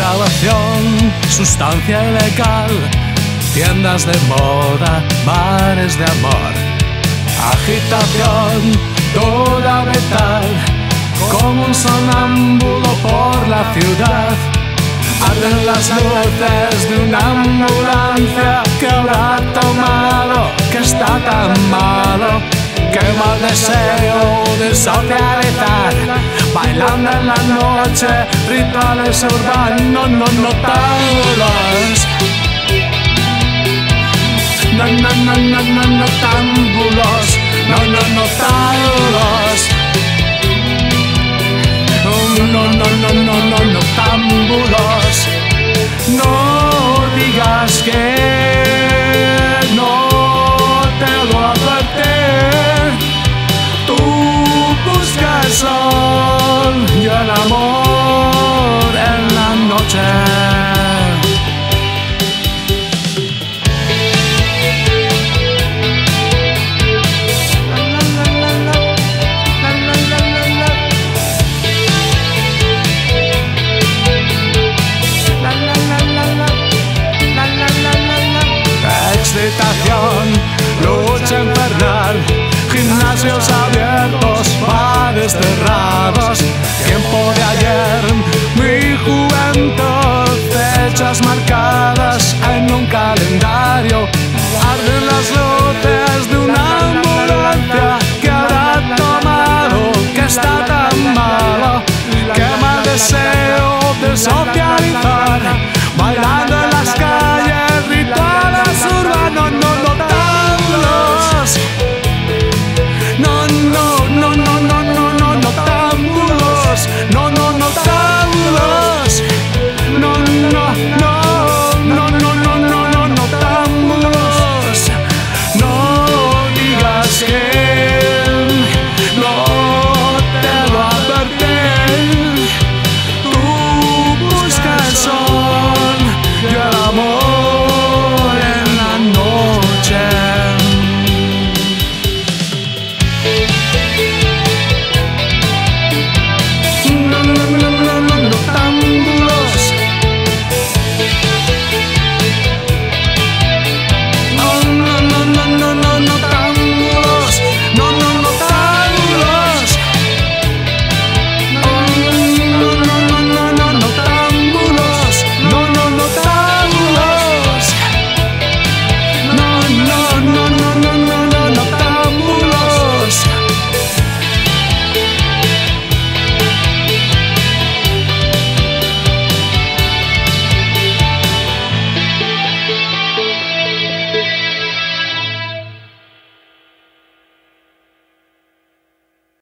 excitación, sustancia ilegal, tiendas de moda, bares de amor, agitación, toda metal, como un sonámbulo por la ciudad. Arden las luces de una ambulancia que habrá tomado, que está tan malo, que mal deseo de socializar la noche, rituales urbanos, no noctámbulos. No, no, no, no, no, noctámbulos, no, no, noctámbulos. meditación, lucha infernal, gimnasios abiertos, bares cerrados, tiempo de ayer, mi juventud, fechas marcadas en un calendario, arden las luces.